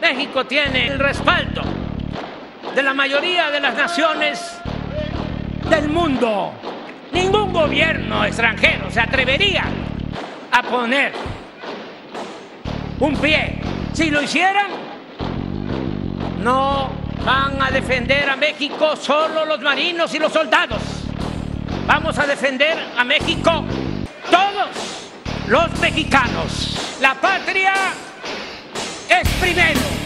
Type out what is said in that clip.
México tiene el respaldo de la mayoría de las naciones del mundo. Ningún gobierno extranjero se atrevería a poner un pie. Si lo hicieran, no van a defender a México solo los marinos y los soldados. Vamos a defender a México todos los mexicanos. La patria es primero.